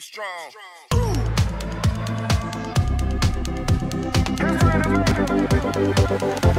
Be strong. Just